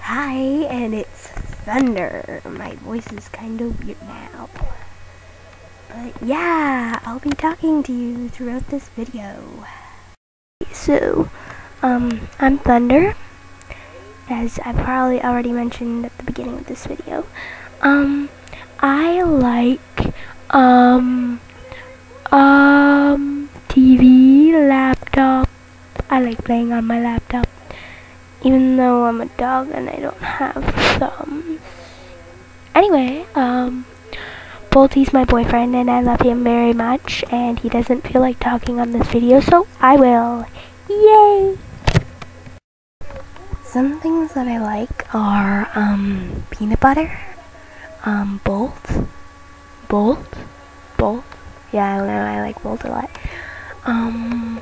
Hi, and it's Thunder. My voice is kind of weird now. But yeah, I'll be talking to you throughout this video. So, um, I'm Thunder, as I probably already mentioned at the beginning of this video. Um, I like, um, um, TV, laptop. I like playing on my laptop even though I'm a dog and I don't have thumbs. Anyway, um, Bolty's my boyfriend and I love him very much and he doesn't feel like talking on this video, so I will. Yay! Some things that I like are, um, peanut butter, um, Bolt, Bolt, Bolt. Yeah, I know, I like Bolt a lot. Um,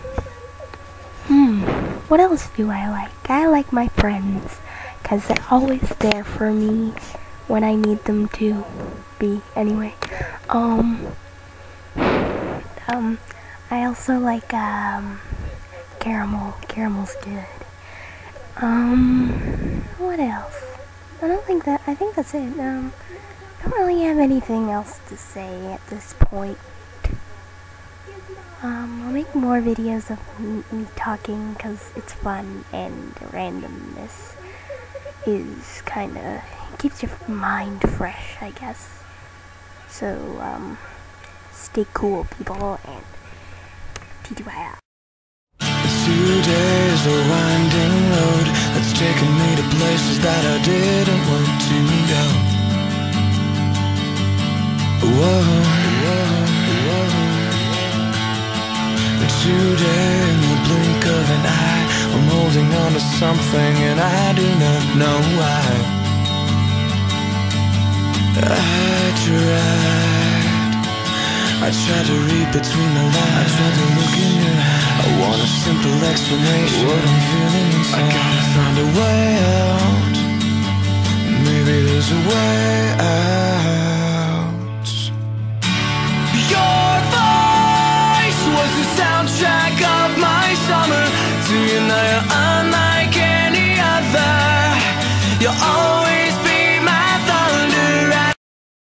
Hmm, what else do I like? I like my friends, because they're always there for me when I need them to be, anyway. Um, um, I also like, um, caramel. Caramel's good. Um, what else? I don't think that, I think that's it. Um, I don't really have anything else to say at this point. Um, I'll make more videos of me talking because it's fun and randomness is kind of keeps your mind fresh, I guess. So, um, stay cool, people, and TTYL. A winding road that's taken me to places that I didn't want to go. Whoa. Today, in the blink of an eye, I'm holding on to something and I do not know why. I tried, I tried to read between the lines. I tried to look in your eyes. I want a simple explanation. What I'm feeling inside. I gotta find a way You're